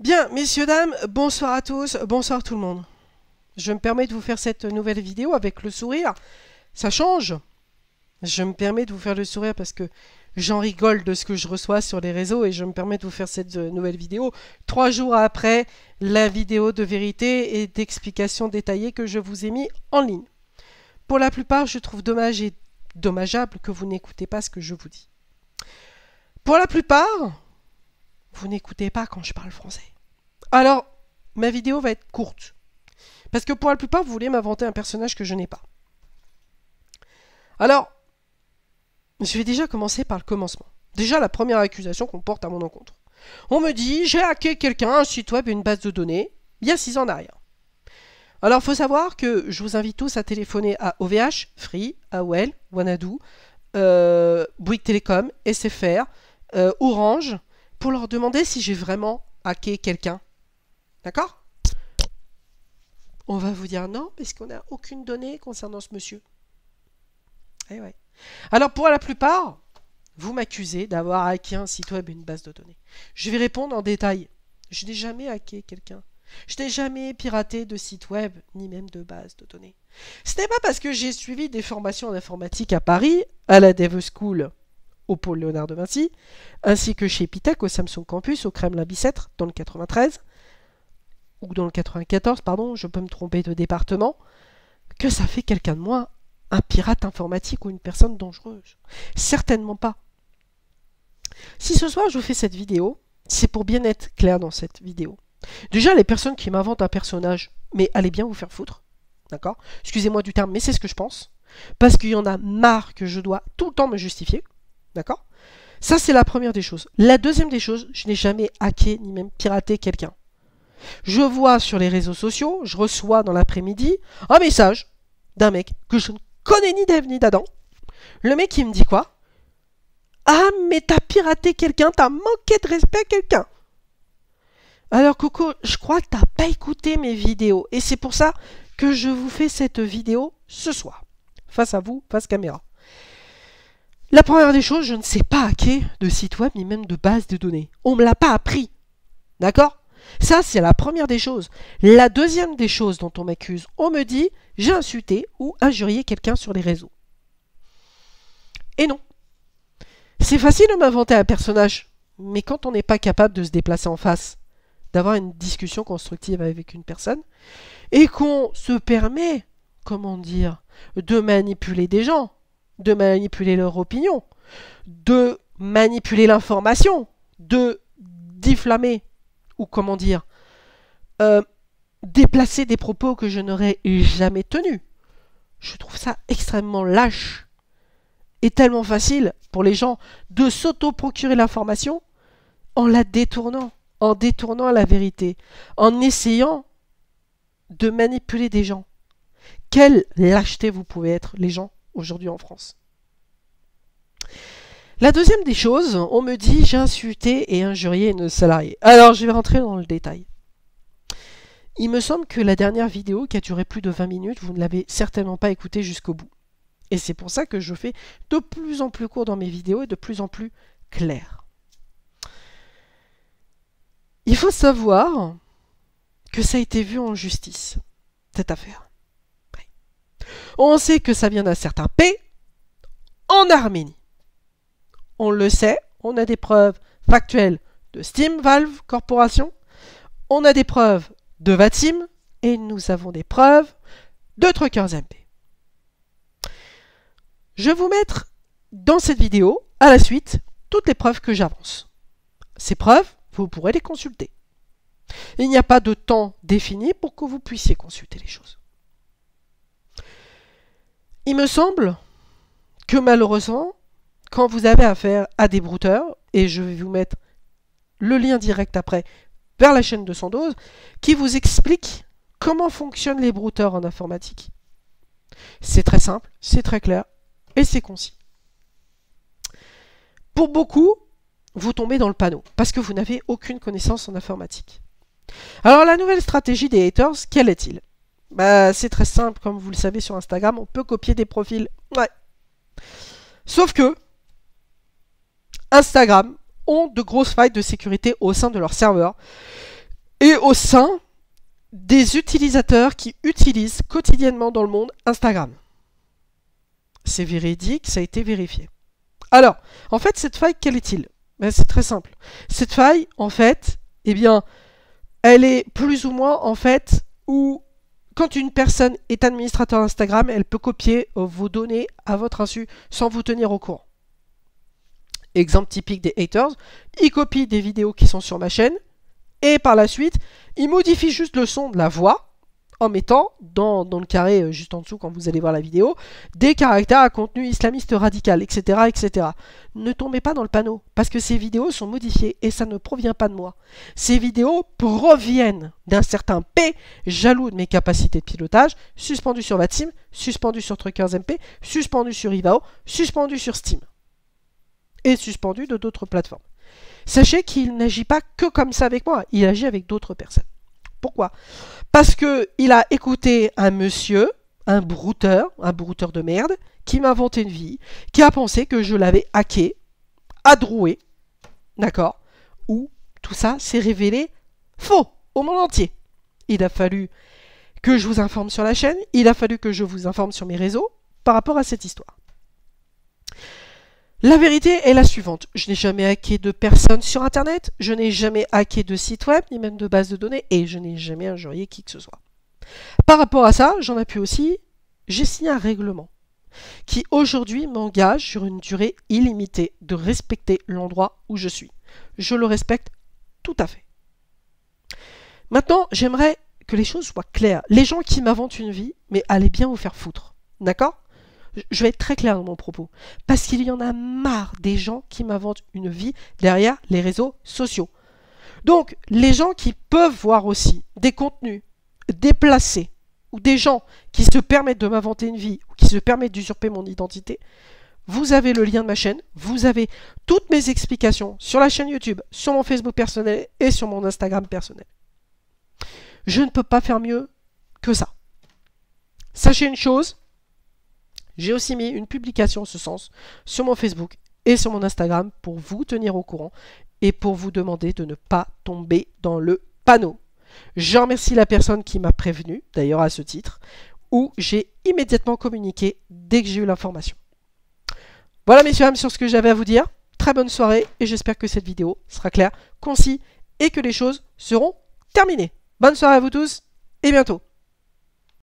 Bien, messieurs, dames, bonsoir à tous, bonsoir tout le monde. Je me permets de vous faire cette nouvelle vidéo avec le sourire. Ça change. Je me permets de vous faire le sourire parce que j'en rigole de ce que je reçois sur les réseaux et je me permets de vous faire cette euh, nouvelle vidéo trois jours après la vidéo de vérité et d'explication détaillée que je vous ai mis en ligne. Pour la plupart, je trouve dommage et dommageable que vous n'écoutez pas ce que je vous dis. Pour la plupart, vous n'écoutez pas quand je parle français. Alors, ma vidéo va être courte. Parce que pour la plupart, vous voulez m'inventer un personnage que je n'ai pas. Alors, je vais déjà commencer par le commencement. Déjà, la première accusation qu'on porte à mon encontre. On me dit, j'ai hacké quelqu'un, un site web et une base de données, il y a 6 ans derrière. Alors, faut savoir que je vous invite tous à téléphoner à OVH, Free, AOL, Wanadu, euh, Bouygues Télécom, SFR, euh, Orange, pour leur demander si j'ai vraiment hacké quelqu'un. D'accord? On va vous dire non, parce qu'on n'a aucune donnée concernant ce monsieur. Eh ouais. Alors pour la plupart, vous m'accusez d'avoir hacké un site web et une base de données. Je vais répondre en détail. Je n'ai jamais hacké quelqu'un. Je n'ai jamais piraté de site web, ni même de base de données. Ce n'est pas parce que j'ai suivi des formations en informatique à Paris, à la Dev School, au pôle Léonard de Vinci, ainsi que chez Epitech au Samsung Campus au Kremlin Bicêtre dans le 93, ou dans le 94, pardon, je peux me tromper de département, que ça fait quelqu'un de moi un pirate informatique ou une personne dangereuse. Certainement pas. Si ce soir je vous fais cette vidéo, c'est pour bien être clair dans cette vidéo. Déjà, les personnes qui m'inventent un personnage, mais allez bien vous faire foutre, d'accord? Excusez-moi du terme, mais c'est ce que je pense. Parce qu'il y en a marre que je dois tout le temps me justifier. D'accord? Ça, c'est la première des choses. La deuxième des choses, je n'ai jamais hacké ni même piraté quelqu'un. Je vois sur les réseaux sociaux, je reçois dans l'après-midi un message d'un mec que je ne connais ni d'Eve ni d'Adam. Le mec, il me dit quoi Ah, mais t'as piraté quelqu'un, t'as manqué de respect quelqu'un. Alors, Coco, je crois que t'as pas écouté mes vidéos. Et c'est pour ça que je vous fais cette vidéo ce soir. Face à vous, face caméra. La première des choses, je ne sais pas hacker de site web ni même de base de données. On me l'a pas appris. D'accord? Ça, c'est la première des choses. La deuxième des choses dont on m'accuse, on me dit j'ai insulté ou injurié quelqu'un sur les réseaux. Et non. C'est facile de m'inventer un personnage, mais quand on n'est pas capable de se déplacer en face, d'avoir une discussion constructive avec une personne, et qu'on se permet, comment dire, de manipuler des gens, de manipuler leur opinion, de manipuler l'information, de diffamer, ou comment dire, euh, déplacer des propos que je n'aurais jamais tenus. Je trouve ça extrêmement lâche et tellement facile pour les gens de s'auto-procurer l'information en la détournant, en détournant la vérité, en essayant de manipuler des gens. Quelle lâcheté vous pouvez être, les gens, aujourd'hui en France. La deuxième des choses, on me dit j'ai insulté et injurié une salariée. Alors je vais rentrer dans le détail. Il me semble que la dernière vidéo, qui a duré plus de 20 minutes, vous ne l'avez certainement pas écoutée jusqu'au bout. Et c'est pour ça que je fais de plus en plus court dans mes vidéos et de plus en plus clair. Il faut savoir que ça a été vu en justice, cette affaire. On sait que ça vient d'un certain P en Arménie. On le sait, on a des preuves factuelles de Steam Valve Corporation, on a des preuves de Vatim et nous avons des preuves de Truckers MP. Je vais vous mettre dans cette vidéo, à la suite, toutes les preuves que j'avance. Ces preuves, vous pourrez les consulter. Il n'y a pas de temps défini pour que vous puissiez consulter les choses. Il me semble que malheureusement, quand vous avez affaire à des brouteurs, et je vais vous mettre le lien direct après vers la chaîne de Sandoz, qui vous explique comment fonctionnent les brouteurs en informatique. C'est très simple, c'est très clair, et c'est concis. Pour beaucoup, vous tombez dans le panneau, parce que vous n'avez aucune connaissance en informatique. Alors la nouvelle stratégie des haters, quelle est-il? Bah, c'est très simple, comme vous le savez sur Instagram, on peut copier des profils. Ouais. Sauf que Instagram ont de grosses failles de sécurité au sein de leur serveur. et au sein des utilisateurs qui utilisent quotidiennement dans le monde Instagram. C'est véridique, ça a été vérifié. Alors, en fait, cette faille, quelle est-il? Ben, C'est très simple. Cette faille, en fait, eh bien, elle est plus ou moins, en fait, où quand une personne est administrateur Instagram, elle peut copier vos données à votre insu sans vous tenir au courant. Exemple typique des haters, ils copient des vidéos qui sont sur ma chaîne et par la suite, ils modifient juste le son de la voix en mettant dans, le carré euh, juste en dessous quand vous allez voir la vidéo des caractères à contenu islamiste radical, etc., etc. Ne tombez pas dans le panneau parce que ces vidéos sont modifiées et ça ne provient pas de moi. Ces vidéos proviennent d'un certain P jaloux de mes capacités de pilotage, suspendu sur Vatsim, suspendu sur Truckers MP, suspendu sur Ivao, suspendu sur Steam et suspendu de d'autres plateformes. Sachez qu'il n'agit pas que comme ça avec moi, il agit avec d'autres personnes. Pourquoi? Parce qu'il a écouté un monsieur, un brouteur, un brouteur de merde, qui m'a inventé une vie, qui a pensé que je l'avais hacké, adroué, d'accord? Ou tout ça s'est révélé faux au monde entier. Il a fallu que je vous informe sur la chaîne, il a fallu que je vous informe sur mes réseaux par rapport à cette histoire. La vérité est la suivante. Je n'ai jamais hacké de personne sur Internet, je n'ai jamais hacké de site web, ni même de base de données, et je n'ai jamais injurié qui que ce soit. Par rapport à ça, j'en appuie aussi, j'ai signé un règlement qui aujourd'hui m'engage sur une durée illimitée de respecter l'endroit où je suis. Je le respecte tout à fait. Maintenant, j'aimerais que les choses soient claires. Les gens qui m'inventent une vie, mais allez bien vous faire foutre. D'accord? Je vais être très clair dans mon propos. Parce qu'il y en a marre des gens qui m'inventent une vie derrière les réseaux sociaux. Donc, les gens qui peuvent voir aussi des contenus déplacés ou des gens qui se permettent de m'inventer une vie ou qui se permettent d'usurper mon identité, vous avez le lien de ma chaîne, vous avez toutes mes explications sur la chaîne YouTube, sur mon Facebook personnel et sur mon Instagram personnel. Je ne peux pas faire mieux que ça. Sachez une chose, j'ai aussi mis une publication en ce sens sur mon Facebook et sur mon Instagram pour vous tenir au courant et pour vous demander de ne pas tomber dans le panneau. Je remercie la personne qui m'a prévenu, d'ailleurs à ce titre, où j'ai immédiatement communiqué dès que j'ai eu l'information. Voilà messieurs dames sur ce que j'avais à vous dire. Très bonne soirée et j'espère que cette vidéo sera claire, concis et que les choses seront terminées. Bonne soirée à vous tous et bientôt.